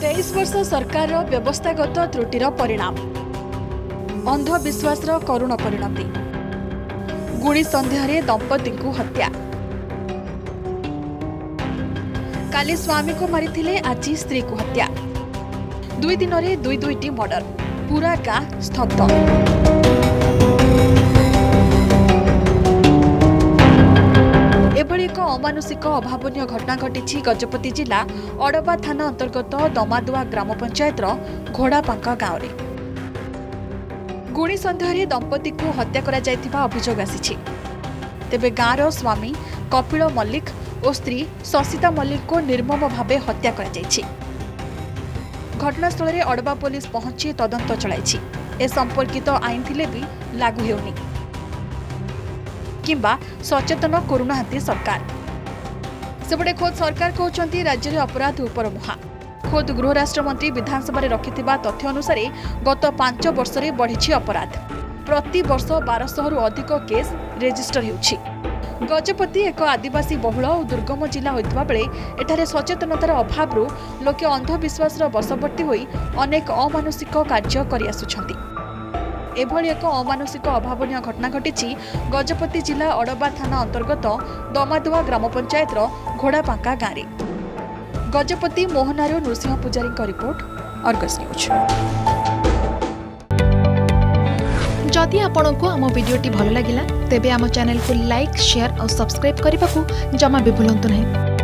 ତେଇଶ ବର୍ଷ ସରକାରର ବ୍ୟବସ୍ଥାଗତ ତ୍ରୁଟିର ପରିଣାମ। ଅନ୍ଧବିଶ୍ୱାସର କରୁଣ ପରିଣତି। ଗୁଣି ସନ୍ଦେହରେ ଦମ୍ପତିଙ୍କୁ ହତ୍ୟା। କାଲି ସ୍ୱାମୀକୁ ମାରିଥିଲେ ଆଜି ସ୍ତ୍ରୀକୁ ହତ୍ୟା। ଦୁଇ ଦିନରେ ଦୁଇ ଦୁଇଟି ମର୍ଡର। ପୁରା ଗାଁ ସ୍ତବ୍ଧ। ଅମାନୁଷିକ ଅଭାବନୀୟ ଘଟଣା ଘଟିଛି ଗଜପତି ଜିଲ୍ଲା ଅଡବା ଥାନା ଅନ୍ତର୍ଗତ ଦମାଦୁଆ ଗ୍ରାମ ପଞ୍ଚାୟତର ଘୋଡ଼ାପାଙ୍କା ଗାଁରେ। ଗୁଣି ସନ୍ଦେହରେ ଦମ୍ପତିକୁ ହତ୍ୟା କରାଯାଇଥିବା ଅଭିଯୋଗ ଆସିଛି। ତେବେ ଗାଁର ସ୍ୱାମୀ କପିଳ ମଲ୍ଲିକ ଓ ସ୍ତ୍ରୀ ସସିତା ମଲ୍ଲିକଙ୍କୁ ନିର୍ମମ ଭାବେ ହତ୍ୟା କରାଯାଇଛି। ଘଟଣାସ୍ଥଳରେ ଅଡବା ପୋଲିସ ପହଞ୍ଚି ତଦନ୍ତ ଚଳାଇଛି। ଏ ସମ୍ପର୍କିତ ଆଇନ ଥିଲେ ବି ଲାଗୁ ହେଉନି। କିମ୍ବା ସଚେତନ କରୁନାହାନ୍ତି ସରକାର। ସେପଟେ ଖୋଦ୍ ସରକାର କହୁଛନ୍ତି ରାଜ୍ୟରେ ଅପରାଧ ଉପର ମୁହାଁ। ଖୋଦ୍ ଗୃହ ରାଷ୍ଟ୍ରମନ୍ତ୍ରୀ ବିଧାନସଭାରେ ରଖିଥିବା ତଥ୍ୟ ଅନୁସାରେ ଗତ ପାଞ୍ଚ ବର୍ଷରେ ବଢ଼ିଛି ଅପରାଧ। ପ୍ରତିବର୍ଷ ବାରଶହରୁ ଅଧିକ କେସ୍ ରେଜିଷ୍ଟର ହେଉଛି। ଗଜପତି ଏକ ଆଦିବାସୀ ବହୁଳ ଓ ଦୁର୍ଗମ ଜିଲ୍ଲା ହୋଇଥିବା ବେଳେ ଏଠାରେ ସଚେତନତାର ଅଭାବରୁ ଲୋକେ ଅନ୍ଧବିଶ୍ୱାସର ବଶବର୍ତ୍ତୀ ହୋଇ ଅନେକ ଅମାନୁଷିକ କାର୍ଯ୍ୟ କରିଆସୁଛନ୍ତି। ଏଭଳି ଏକ ଅମାନୁଷିକ ଅଭାବନୀୟ ଘଟଣା ଘଟିଛି ଗଜପତି ଜିଲ୍ଲା ଅଡବା ଥାନା ଅନ୍ତର୍ଗତ ଦମାଦୁଆ ଗ୍ରାମ ପଞ୍ଚାୟତର ଘୋଡ଼ାପାଙ୍କା ଗାଁରେ। ଗଜପତି ମୋହନାରୁ ନୃସିଂହ ପୂଜାରୀଙ୍କ ରିପୋର୍ଟ ଅର୍ଗସ୍ ନ୍ୟୁଜ୍। ଯଦି ଆପଣଙ୍କୁ ଆମ ଭିଡ଼ିଓଟି ଭଲ ଲାଗିଲା ତେବେ ଆମ ଚ୍ୟାନେଲକୁ ଲାଇକ୍ ସେୟାର ଆଉ ସବସ୍କ୍ରାଇବ୍ କରିବାକୁ ଜମା ବି ଭୁଲନ୍ତୁ ନାହିଁ।